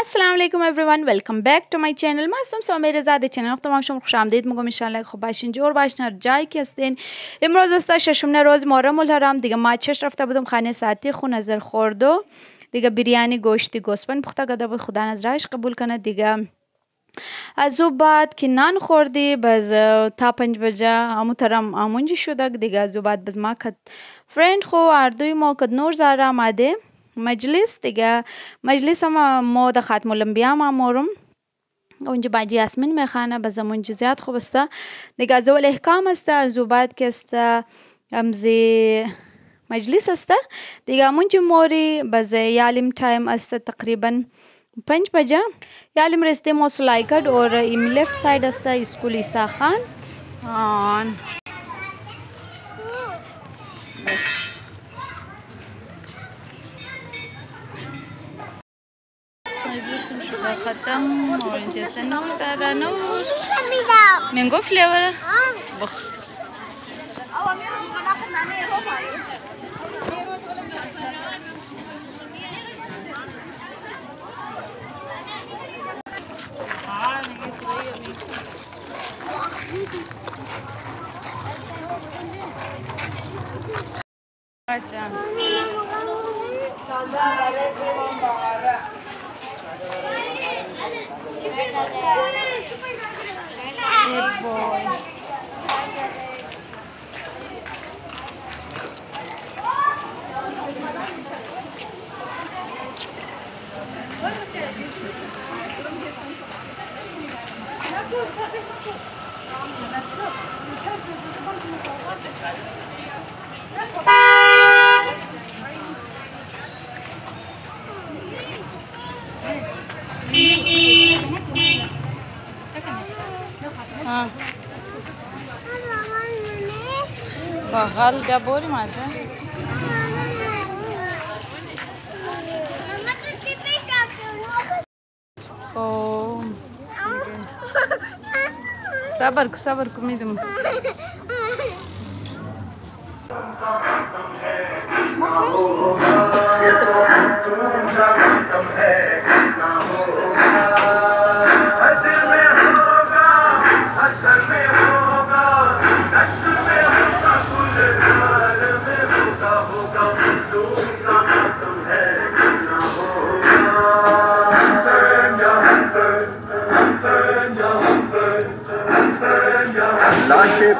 السلام علیکم ون ویلکم بیک ٹو مائی چینل معصوم سو میرے چینل تمام شوم خوش آمدید مگو ان شاء اللہ خوب باشین جور باشین امروز استا ششم نه روز محرم الحرام دیگه ما رفته بودم خانه ساعتی خو نظر خوردو دیگه بریانی گوشتی گوسپن پخته گده بود خدا نظرش قبول کنه دیگه از او بعد که نان خوردی بز تا پنج بجه امو ترم امونجی شده دیگه ازو بعد بز ما کد فرینڈ خو اردوی ما کد نور زارا ماده Meclisteki meclis ama moda hatmul enbiya mamurum اونجا باجی یاسمین میخانه به زمون جزیات خوب است دیگه از اول احکام است از بعد که است امزی مجلس است دیگه مونږ موري بز یالم ټایم است تقریبا پنج بجه یالم رسته موس لایکډ اور ایم لیفت سایډ است اسکول عیسی خان شوه ختم اورنج سنور تارانور مینګو فلیور بخ boy. Thank you. غلب يا بوري معناتها صبركم صبركم ميدم तुम है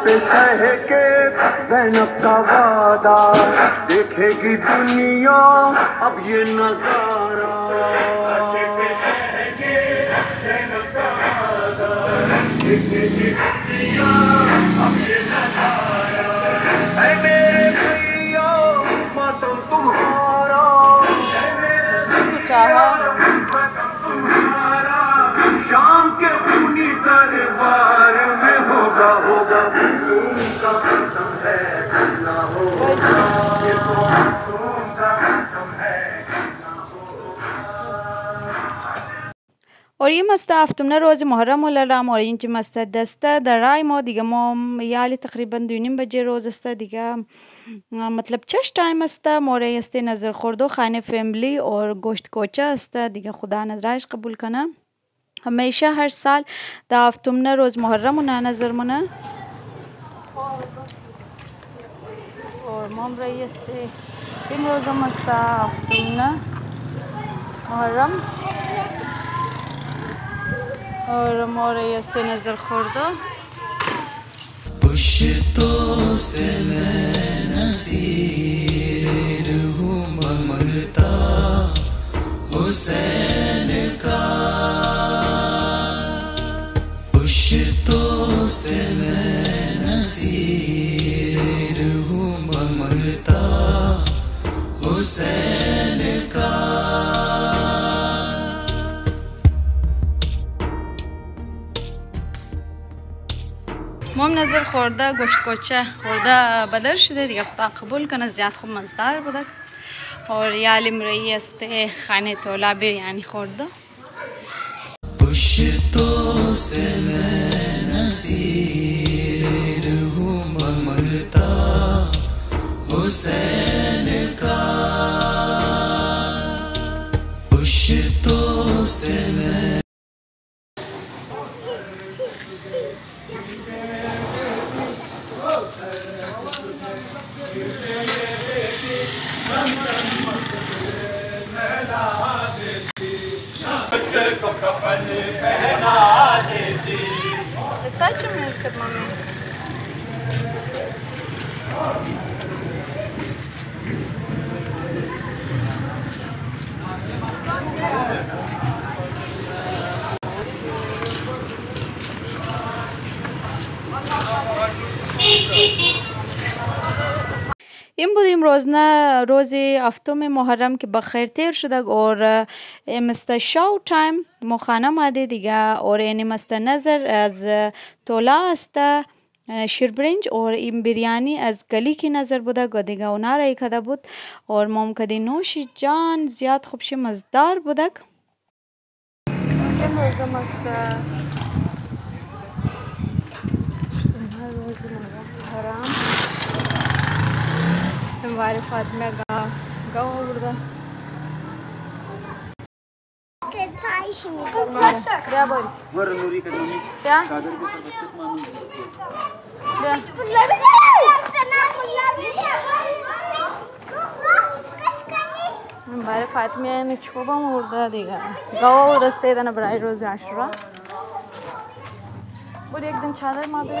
पे सह के जैनब का वादा देखेगी दुनिया अब ये नजारा चाहा और ये मस्ता हफ्तमना रोज़ मुहर्रम लराम और इंच मस्ता दस्ता दराई मो दिगा मो याली तकरीबा दूनिम बजे रोज़ अस्ता दिगा मतलब चश टाइम अस्ता मोरे अस्ते नज़र खुर्दो खाने फैमिली और गोश्त कोचा अस्ता दिगा खुदा नजराइश कबूल कना हमेशा हर साल द हफ्तमना रोज़ मुहर्रम ना नज़र मना और मोम रही अस्ते इम रोज़ मस्ता हफ्तमना मुहर्रम और ما است نظر خورده پشت تو سے میں نصیر ہوں ممتا حسین کا پشت تو سے میں نصیر ہوں ممتا حسین هم نظر خورده گوشت کوچه خورده بدر شده دیگه خدا قبول کنه زیاد خوب مزدار بوده اور یالی مرئی است خانه تولا بریانی خورده امروزنه روز هفتم محرم که به خیر تیر شده اور مست شاو تایم مخانم آده دیگه اور یعنی مست نظر از تولا است شیربرنج اور این بریانی از گلی کی نظر بوده گو دیگه اونا را کده بود اور مام کدی نوشی جان زیاد خوبش مزدار بودک امروزم است محرم हमारे फातिमा गा गा हो गुड़दा के थाई सिंह क्या बोल वर छोबा मुर्दा देगा गवा वो दस से रोज आशुरा और एक दिन छादर माँ पे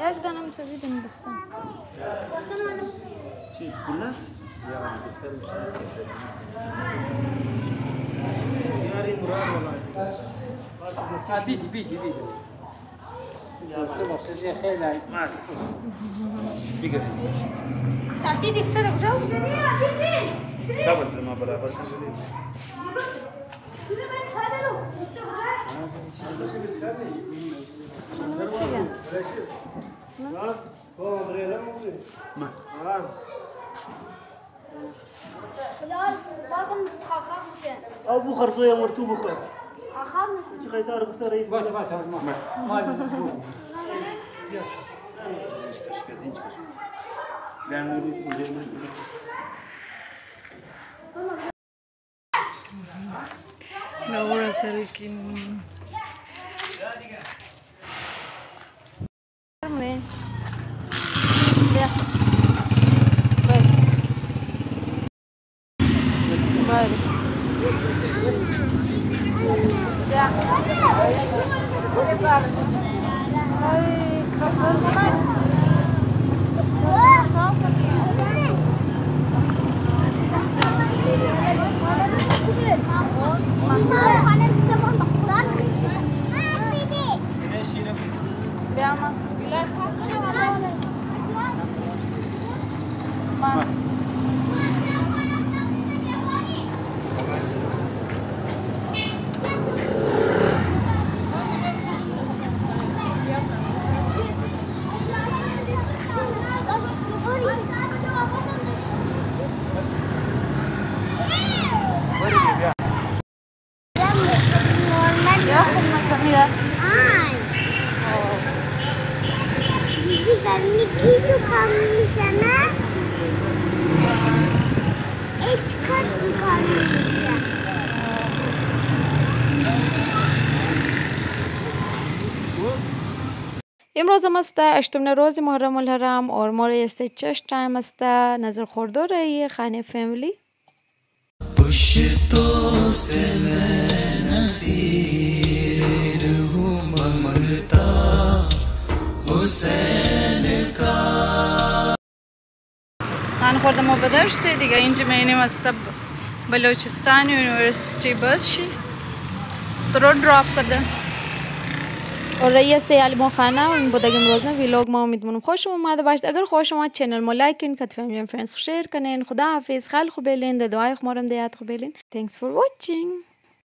Jak da nam to vidim bez tam? Če izpilnaš? Ja, potem še ne se. Jari Murat, A vidi, vidi, vidi. Sa ti ti što da gžao? Sabah se ma beraber. او بخر صويا مرتو بخر اخر شي غيدار بختار اي باش باش ما ما Ben öyle छलकिन में امروز هم است اشتمن روز محرم الحرام اور مور است چش تایم است نظر خوردو رایی خانه فیملی پشتو سمه حسین کا نن خورده ما بدرشته دیگه اینجا مینیم از بلوچستان یونیورسیتی بس شی رو دراپ کرده اور رہی است علم خانه این بود اگه امروز نه ویلوگ ما امیدوارم خوش اومده باشید اگر خوش اومد چنل ما لایک کن کتفه هم فرنس شیر کنین خدا حافظ خیلی خوب بیلین دعای خمارم دیت خوب بیلین thanks for watching